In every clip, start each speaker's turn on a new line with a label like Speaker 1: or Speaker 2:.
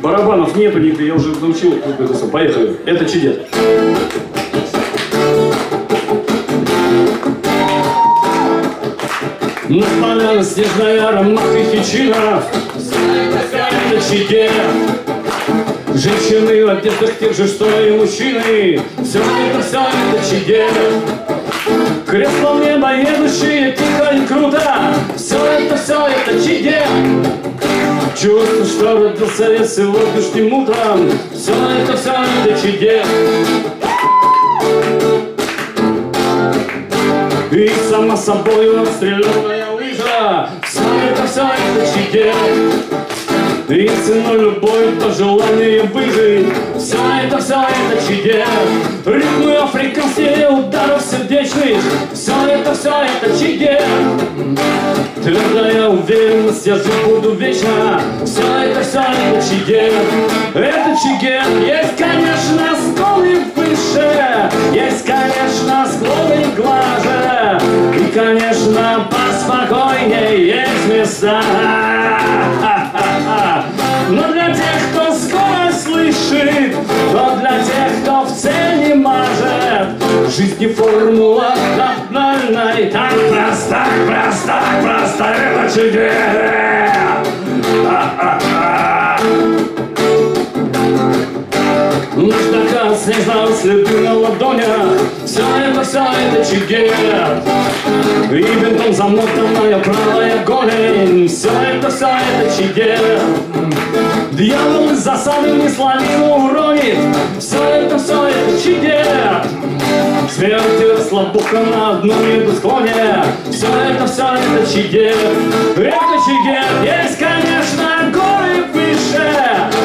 Speaker 1: барабанов нету нигде, я уже научил. Поехали. Это чудес. На поляна снежная аромат и хичина Это чудес. Женщины в одеждах тех же, что и мужчины Все это, все это чудес Кресло в небо едущие, тихо и круто Что родился я сегодняшним утром. Все это, все это чудес. И сама собой отстрелянная лыжа. Все это, все это чудес. И ценой любой пожелание выжить. Все это, все это чудес. Ритмы африканские ударов сердечных. Все это, все это чудес жить буду вечно. Все это, все это чудес Это чудес Есть, конечно, склоны выше. Есть, конечно, склоны глаже И, конечно, поспокойнее есть места. Но для тех, кто скорость слышит, жизни формула так проста, так проста, так проста, это чудес. Нуждака снежного следы на ладонях Все это, все это чудес. И бинтом замотанная правая голень. Все это, все это чудес. Дьявол из засады не славину уронит Все это, все это чудес Смерть слабуха на одном небосклоне Все это, все это чудес Это чудес Есть, конечно, горы выше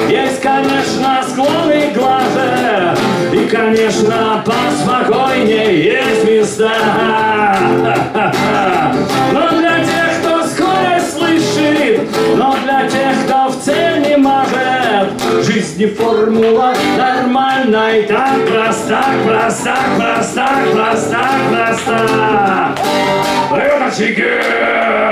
Speaker 1: Есть, конечно, склоны глаже. И, конечно, поспокойнее есть места Жизнь не формула нормальная Так проста, проста, проста, проста, проста чигер!